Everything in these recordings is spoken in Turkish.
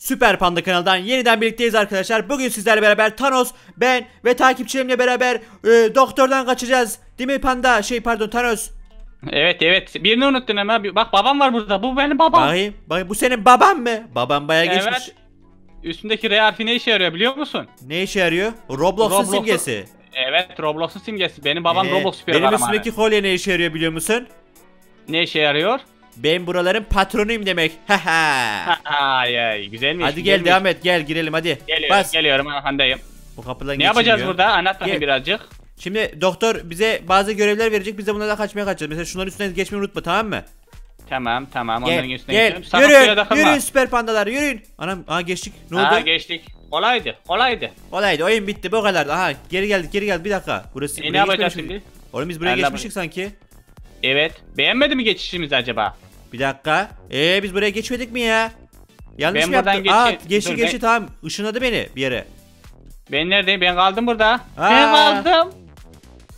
Süper Panda kanalından yeniden birlikteyiz arkadaşlar. Bugün sizlerle beraber Thanos, ben ve takipçilerimle beraber e, doktordan kaçacağız. Değil mi Panda? Şey pardon Thanos. Evet evet birini unuttun ama bak babam var burada bu benim babam. Bakayım, bakayım bu senin baban mı? Baban baya geçmiş. Evet. Üstündeki R harfi ne işe yarıyor biliyor musun? Ne işe yarıyor? Roblox'un Roblox'un- simgesi. Evet Roblox'un simgesi. Benim babam Ee, Roblox süper Benim üstümdeki kolye ne işe yarıyor biliyor musun? Ne işe yarıyor? Ben buraların patronuyum demek. Haha. Ay ay güzelmiş. hadi gel devam et gel girelim hadi. Geliyorum Bas. geliyorum arkandayım. Bu kapıdan Ne yapacağız geçilmiyor. burada? Anlat bakayım birazcık. Şimdi doktor bize bazı görevler verecek. Biz de bunlardan kaçmaya kaçacağız. Mesela şunların üstünden geçmeyi unutma tamam mı? Tamam tamam Gel, onların üstüne gel, suya yürüyün, yürüyün süper pandalar, yürüyün. Anam, aha geçtik. Ne oldu? Aa, geçtik. Kolaydı kolaydı. Olaydı, oyun bitti, bu kadar. Aha, geri geldik, geri geldik. Bir dakika. Burası, E, ne yapacağız şimdi? Oğlum biz buraya Allah geçmiştik sanki. Evet. Beğenmedi mi geçişimizi acaba? Bir dakika. Ee, biz buraya geçmedik mi ya? Yanlış Ben mı yaptık? buradan Aa, geçti Dur, geçti ben- tamam. Işınladı beni bir yere. Ben neredeyim? Ben kaldım burada. Aa. Ben kaldım.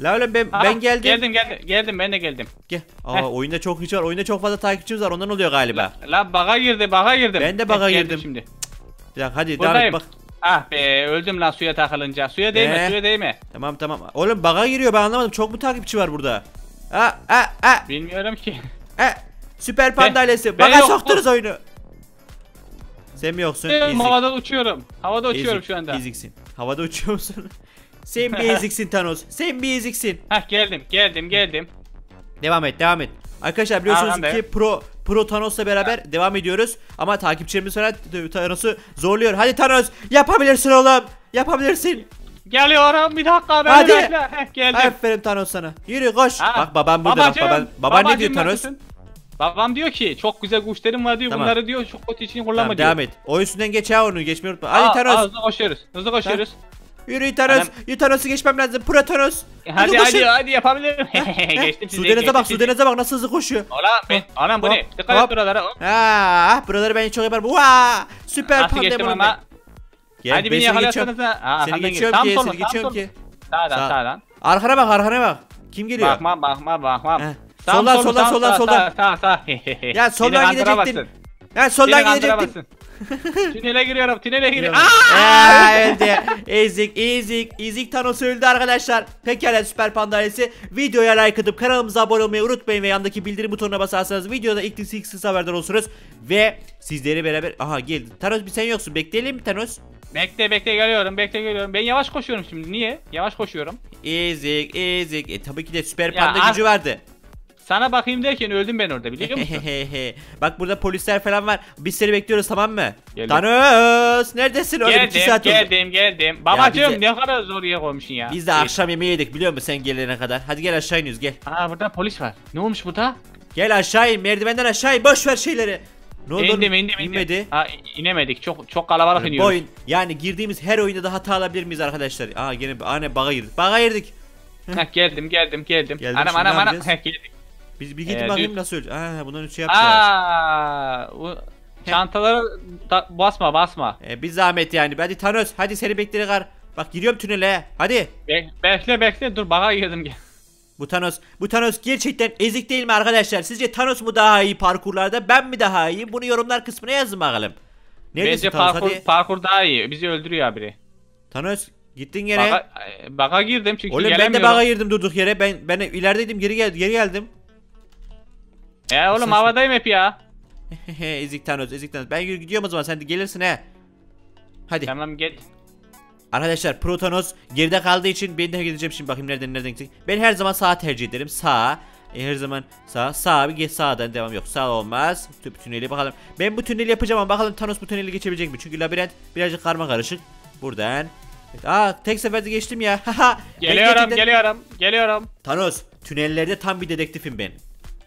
La oğlum ben, Aa, ben geldim. Geldim geldim. Geldim ben de geldim. Gel. Aa, Heh. oyunda çok kişi var. Oyunda çok fazla takipçimiz var. Ondan oluyor galiba. La baga girdi baga girdim. Ben de baga Heh, girdim. Şimdi. Bir dakika hadi devam et Buradayım. bak. Ah be öldüm lan suya takılınca. Suya değme Ee? suya değme. Tamam tamam. Oğlum baga giriyor ben anlamadım. Çok mu takipçi var burada? Aa, aa, aa. Bilmiyorum ki. E, Süper Panda ailesi. ben Baka yok- soktunuz oyunu. Sen mi yoksun? Ezik. Havada uçuyorum. Havada uçuyorum Ezik, şu anda. Eziksin. Havada uçuyor musun? Sen bir eziksin Thanos. Sen bir eziksin. Hah geldim geldim geldim. Devam et, devam et. Arkadaşlar biliyorsunuz ki Pro Pro Thanos'la beraber devam ediyoruz. Ama takipçilerimiz falan Thanos'u zorluyor. Hadi Thanos yapabilirsin oğlum. Yapabilirsin. Geliyorum bir dakika beni Hadi. bekle. Heh, geldim. Aferin Thanos sana. Yürü koş. Ha, Bak babam burada babacım, bak baban. Baban ne diyor Thanos? nasılsın? Babam diyor ki çok güzel kuşlarım var diyor. Tamam. Bunları diyor çok kötü için kullanma Tamam diyor. devam et. O üstünden geç ha onu geçmeyi unutma. Hadi aa, Thanos. hızlı koşuyoruz. Hızlı koşuyoruz. Yürü Yürü Thanos'u geçmem lazım. Pro Thanos. Hadi hadi hadi yapabilirim. geçtim sizi. Sudenaz'a bak. Sudenaz'a bak nasıl hızlı koşuyor. Ola ben. Anam bu ne? Dikkat et buralara. Ha, buraları ben çok yaparım. Vaa! Süper pandemon ama? Gel, Hadi ben beni da. Aa, Seni geçiyorum ki, seni geçiyorum ki. Sağdan Sağ. sağdan. Arkana bak, arkana bak. Kim geliyor? Bakmam bakmam bakmam. Heh. Tam Soldan, sol, soldan, sağ, soldan, sağ. Sağ. Ya soldan gidecektin. Ha soldan gidecektin. tünele giriyorum tünele giriyorum. Aa, öldü. Ezik, ezik, ezik Thanos öldü arkadaşlar. Pekala Süper Panda ailesi. Videoya like atıp kanalımıza abone olmayı unutmayın ve yandaki bildirim butonuna basarsanız videoda ilk ilk haberdar olursunuz. Ve sizleri beraber... Aha gel. Thanos bir sen yoksun. Bekleyelim mi Thanos? Bekle bekle geliyorum bekle geliyorum. Ben yavaş koşuyorum şimdi. Niye? Yavaş koşuyorum. Ezik, ezik. E tabii ki de Süper Ya, Panda ar- gücü vardı. Sana bakayım derken öldüm ben orada biliyor musun? Bak burada polisler falan var. Biz seni bekliyoruz tamam mı? Geldim. Thanos neredesin oğlum? İki geldim saat oldu. geldim geldim. Babacığım bize- ne kadar zor yer koymuşsun ya. Biz de Evet. akşam yemeği yedik biliyor musun sen gelene kadar. Hadi gel aşağı iniyoruz gel. Aa burada polis var. Ne olmuş burada? Gel aşağı in merdivenden aşağı in boş ver şeyleri. Ne oldu? İndim indim indim. İnmedi. Aa, inemedik. Çok çok kalabalık Bu iniyoruz. oyun yani girdiğimiz her oyunda da hata alabilir miyiz arkadaşlar? Aa gene anne baga girdik. Baga girdik. Heh, geldim geldim geldim. Geldim, anam anam anam. Heh, geldik. Biz bir gidin Ee, bakayım nasıl ölecek. Aa bundan şey yapacağız. Aa, bu çantaları da- basma basma. Ee, bir zahmet yani. Hadi Thanos hadi seni bekleyerek ar. Bak giriyorum tünele. Hadi. Be- bekle bekle dur baga girdim gel. Bu Thanos, bu Thanos gerçekten ezik değil mi arkadaşlar? Sizce Thanos mu daha iyi parkurlarda, ben mi daha iyi? Bunu yorumlar kısmına yazın bakalım. Neredesin Bence Thanos parkur hadi? parkur daha iyi. Bizi öldürüyor habire. Thanos gittin gene. Baga, baga girdim çünkü Oğlum ben de gelemiyorum. baga girdim durduk yere. Ben ben ilerideydim geri gel geri geldim. Ya oğlum Saçma. havadayım hep ya. ezik Thanos, ezik Thanos. Ben yürü gidiyorum o zaman sen de gelirsin he. Hadi. Tamam gel. Arkadaşlar Pro Thanos geride kaldığı için ben de gideceğim şimdi bakayım nereden nereden gidecek. Ben her zaman sağ tercih ederim. Sağ. E, her zaman sağ. Sağ bir geç sağdan devam yok. Sağ olmaz. Tüp tüneli bakalım. Ben bu tüneli yapacağım ama bakalım Thanos bu tüneli geçebilecek mi? Çünkü labirent birazcık karma karışık. Buradan. Evet, aa tek seferde geçtim ya. Geliyorum geliyorum geliyorum. Thanos tünellerde tam bir dedektifim ben.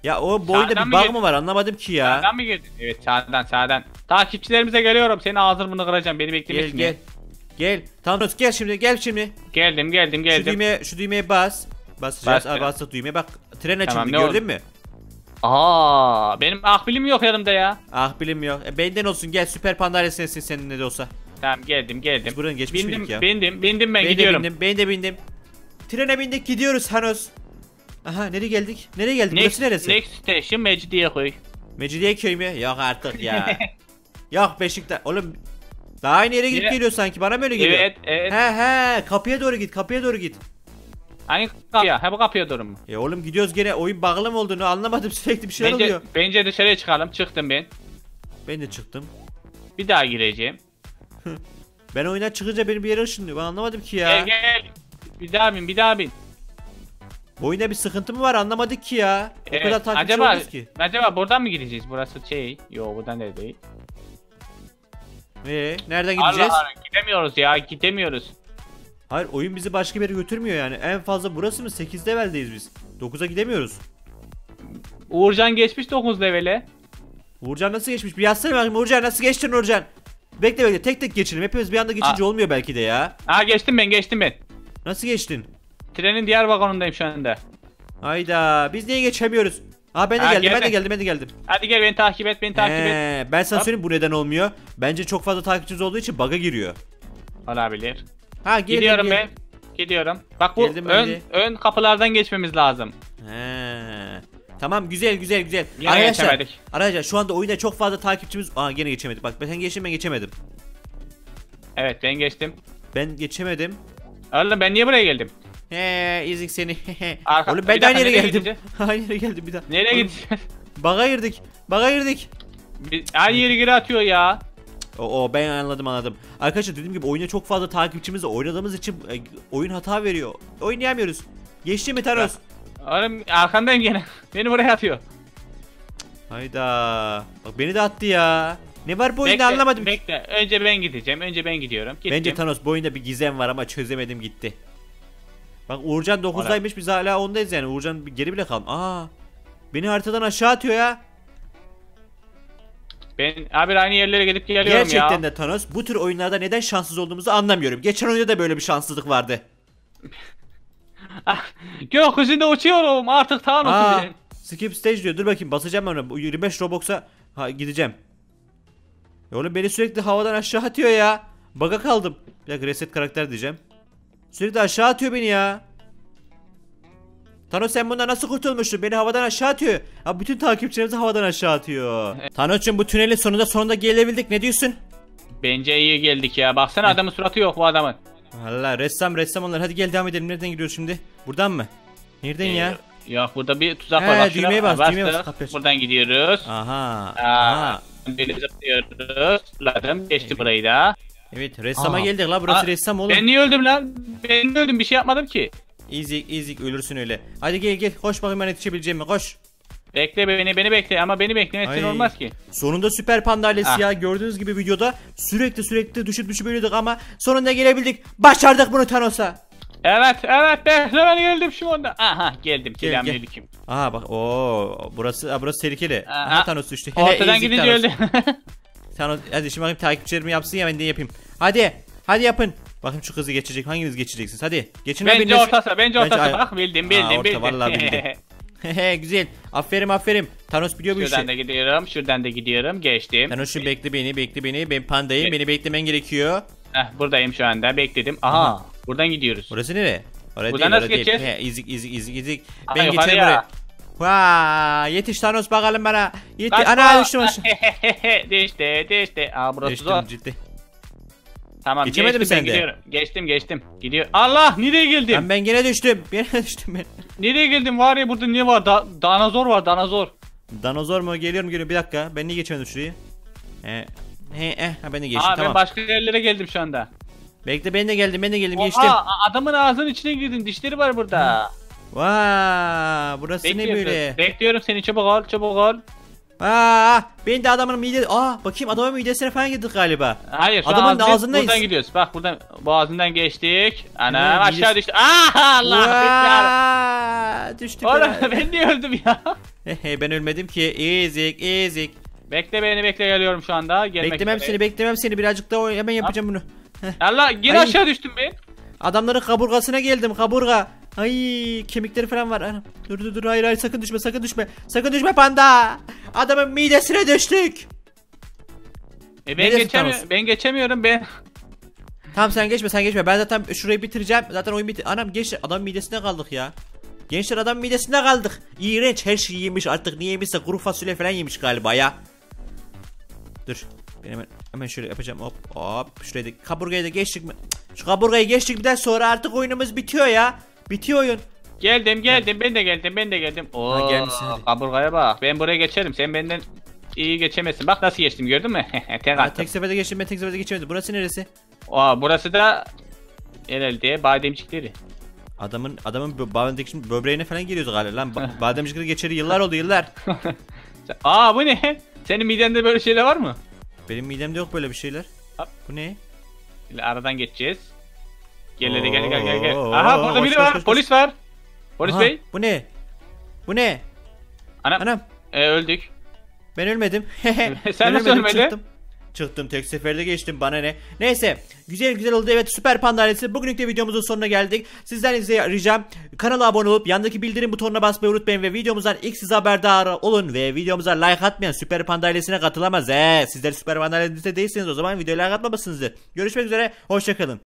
Ya o Sağdan bir mı bug mı var anlamadım ki ya. Sağdan mı girdin? Evet sağdan sağdan. Takipçilerimize geliyorum. Senin ağzını bunu kıracağım. Beni Gel beklemesin. gel. Gel. Thanos gel şimdi gel şimdi. Geldim geldim Şu geldim. düğmeye şu düğmeye bas. Basacağız. Bastım. Aa, bastık düğmeye bak. Tren açıldı Tamam, ne gördün mü? Aa, benim akbilim yok yanımda ya. Ah bilim yok. E, benden olsun gel süper panda ailesinesin senin ne de olsa. Tamam geldim geldim. Biz buradan geçmiş bindim, miydik ya? Bindim bindim ben Ben de gidiyorum. bindim. Ben de bindim. Trene bindik gidiyoruz Thanos. Aha nereye geldik? Nereye geldik? Next, Burası neresi? next station Mecidiyeköy. Mecidiyeköy mü? Yok artık ya. Yok Beşiktaş. Oğlum daha aynı yere gidip Yine- geliyor sanki. Bana mı öyle geliyor? Evet evet. He he kapıya doğru git kapıya doğru git. Hangi kapıya? Ha bu kapıya doğru mu? E oğlum gidiyoruz gene oyun bağlı mı olduğunu anlamadım sürekli bir şeyler Bence, oluyor. bence dışarıya çıkalım. Çıktım ben. Ben de çıktım. Bir daha gireceğim. Ben oyuna çıkınca beni bir yere ışınlıyor. Ben anlamadım ki ya. Gel gel. Bir daha bin bir daha bin. Oyunda bir sıkıntı mı var anlamadık ki ya. O Evet, kadar takipçi acaba, olmuyoruz ki. acaba buradan mı gideceğiz? Burası şey. Yo buradan da değil. Ee, nereden gideceğiz? Allah Allah gidemiyoruz ya gidemiyoruz. Hayır oyun bizi başka bir yere götürmüyor yani. En fazla burası mı? 8 leveldeyiz biz. 9'a gidemiyoruz. Uğurcan geçmiş 9 levele. Uğurcan nasıl geçmiş? Bir yazsana bakayım Uğurcan nasıl geçtin Uğurcan? Bekle bekle tek tek geçelim. Hepimiz bir anda geçince Aa. olmuyor belki de ya. Aa geçtim ben geçtim ben. Nasıl geçtin? Trenin diğer vagonundayım şu anda. Hayda biz niye geçemiyoruz? Aa ben de Aa, geldim ben de geldi. geldim ben de geldim. Hadi gel beni takip et beni takip et. Ee, ben sana Hop. söyleyeyim bu neden olmuyor. Bence çok fazla takipçimiz olduğu için bug'a giriyor. Olabilir. Ha geldim, Gidiyorum geldim. ben. Gidiyorum. Bak bu Geldim ön, de. ön kapılardan geçmemiz lazım. He. Tamam güzel güzel güzel. Yine arkadaşlar, geçemedik. arkadaşlar şu anda oyunda çok fazla takipçimiz... Aa gene geçemedik. Bak ben sen geçtin ben geçemedim. Evet ben geçtim. Ben geçemedim. Oğlum ben niye buraya geldim? He ezik seni. Arka- Oğlum ben de aynı yere geldim. gideceğiz? aynı yere geldim bir daha. Nereye Oğlum, gideceğiz? Baga girdik. Baga girdik. Biz- Aynı yeri geri atıyor ya. O, o ben anladım anladım. Arkadaşlar dediğim gibi oyuna çok fazla takipçimizle oynadığımız için e, oyun hata veriyor. Oynayamıyoruz. Geçti mi Thanos? Oğlum arkandayım gene. Beni buraya atıyor. Hayda. Bak beni de attı ya. Ne var bu oyunda Bekle, anlamadım. Bekle. Önce ben gideceğim. Önce ben gidiyorum. Gittim. Bence Thanos bu oyunda bir gizem var ama çözemedim gitti. Bak Uğurcan 9'daymış biz hala 10'dayız yani. Uğurcan geri bile kalm. Aa. Beni haritadan aşağı atıyor ya. Ben abi aynı yerlere gidip geliyorum Gerçekten ya. de Thanos bu tür oyunlarda neden şanssız olduğumuzu anlamıyorum. Geçen oyunda da böyle bir şanssızlık vardı. Ah, Gökyüzünde uçuyorum. Artık Thanos'um Aa, ben. skip stage diyor. Dur bakayım basacağım ben ona. Bu 25 Robux'a ha, gideceğim. Ya oğlum beni sürekli havadan aşağı atıyor ya. Baga kaldım. Bir dakika reset karakter diyeceğim. Sürekli aşağı atıyor beni ya. Thanos sen bundan nasıl kurtulmuştun? Beni havadan aşağı atıyor. Ha bütün takipçilerimizi havadan aşağı atıyor. Thanos'cum bu tünelin sonunda sonunda gelebildik. Ne diyorsun? Bence iyi geldik ya. Baksana adamın suratı yok bu adamın. Valla ressam ressam onlar. Hadi gel devam edelim. Nereden gidiyoruz şimdi? Buradan mı? Nereden ya? Ee, Yok burada bir tuzak He, var. Bak düğmeye bas, bastık. düğmeye bas, kapıyorsun. Buradan gidiyoruz. Aha. Aa, Aha. böyle zıplıyoruz. Zıpladım. Geçti burayı da. Evet ressama Aa. geldik la burası Aa, ressam oğlum. Ben niye öldüm lan? Ben niye öldüm? Bir şey yapmadım ki. Easy easy ölürsün öyle. Hadi gel gel koş bakayım ben yetişebileceğim mi koş. Bekle beni, beni bekle ama beni beklemezsin Ay. olmaz ki. Sonunda süper panda ailesi Ah. ya gördüğünüz gibi videoda sürekli sürekli düşüp düşüp ölüyorduk ama sonunda gelebildik. Başardık bunu Thanos'a. Evet, evet bekle ben geldim şu anda. Aha geldim. Gel, Selamünaleyküm. Aha bak o burası burası tehlikeli. Aha, Aha. Thanos düştü. Ortadan Ezik gidince öldü. Thanos hadi şimdi bakayım takipçilerimi yapsın ya ben de yapayım. Hadi hadi yapın. Bakayım şu kızı geçecek. Hanginiz geçeceksiniz? Hadi. Geçin bence biriniz. ortası, bence Bence- ortası. ay- Bak bildim, Aa, bildim, orta, bildim. vallahi bildim. Güzel. Aferin aferin. Thanos biliyor bu işi. Şuradan da gidiyorum, şuradan da gidiyorum. Geçtim. Thanos'cum bekle beni bekle beni. Ben pandayım. Ge- Beni beklemen gerekiyor. Heh, buradayım şu anda. Bekledim. Aha, buradan gidiyoruz. Burası nere? Oraya Buradan değil, nasıl geçeceğiz? He, izik izik izik izik. Aha, Ben geçerim buraya. Vaa, yetiş Thanos bakalım bana. Yetiş. Kaçma. Ana düştüm aşağı. düştü, düştü. Aa burası Düştüm zor. ciddi. Tamam Geçemedin geçtim mi sen de? gidiyorum. Geçtim geçtim. Gidiyor. Allah nereye geldim? Ben, ben gene düştüm. Gene düştüm ben. Nereye geldim var ya burada ne var? Da danazor var danazor. Danozor mu? Geliyorum geliyorum. Bir dakika. Ben niye geçemedim şurayı? He. He, eh, ha ben de geçtim Aa tamam. ben başka yerlere geldim şu anda. Bekle ben de geldim ben de geldim geçtim. Oha adamın ağzının içine girdim. Dişleri var burada. Vaa burası ne Bekliyorum. böyle? Bekliyorum seni çabuk ol çabuk ol. Aa ben de adamın mide... Aa bakayım adamın midesine falan girdik galiba. Hayır şu Adamın ağzındayız. Buradan gidiyoruz. Bak buradan boğazından geçtik. Ana Evet, aşağı düştü. Aa Allah. bekler. Vaa düştük. Oğlum ben niye öldüm ya? Hehe ben ölmedim ki. Ezik ezik. Bekle beni bekle geliyorum şu anda. Gelmek Beklemem üzere. seni beklemem seni birazcık daha oy- hemen yapacağım bunu. Allah yine Ay. aşağı düştüm ben. Adamların kaburgasına geldim kaburga. Ay kemikleri falan var. Anam. Dur dur dur hayır hayır sakın düşme sakın düşme. Sakın düşme panda. Adamın midesine düştük. E ben Neresi. Thanos? Ben geçemiyorum ben. Tamam sen geçme sen geçme. Ben zaten şurayı bitireceğim. Zaten oyun bitti. Anam geç adam midesine kaldık ya. Gençler adam midesinde kaldık. İğrenç her şeyi yemiş artık niye yemişse kuru fasulye falan yemiş galiba ya. Dur. Ben hemen, hemen şöyle yapacağım hop hop. Şuraya da kaburgayı da geçtik mi? Cık, Şu kaburgayı geçtikten sonra artık oyunumuz bitiyor ya. Bitiyor oyun. Geldim geldim ben de geldim ben de geldim. Oo, Ha, gelmişsin hadi. kaburgaya bak. Ben buraya geçerim. Sen benden iyi geçemezsin. Bak nasıl geçtim gördün mü? tek Ha, attım. tek seferde geçtim ben tek seferde geçemedim. Burası neresi? Aa, burası da herhalde bademcikleri. Adamın adamın bö- bademcik böbreğine falan giriyordu galiba lan. Ba- bademcikleri geçeri yıllar oldu yıllar. Aa bu ne? Senin midende böyle şeyler var mı? Benim midemde yok böyle bir şeyler. Hop. Bu ne? Aradan geçeceğiz. Gel hadi gel gel gel gel. Aha burada biri var. Polis var. Polis Aha, bey. Bu ne? Bu ne? Anam. Anam E, öldük. ben ölmedim. Sen nasıl ölmedin? Çıktım. Çıktım tek seferde geçtim bana ne. Neyse güzel güzel oldu evet Süper Panda ailesi bugünlük de videomuzun sonuna geldik. Sizden size ricam kanala abone olup yandaki bildirim butonuna basmayı unutmayın ve videomuzdan ilk siz haberdar olun ve videomuza like atmayan Süper Panda ailesine katılamaz. He, sizler Süper Panda ailesinde değilseniz o zaman videoya like atmamışsınızdır. Görüşmek üzere hoşçakalın.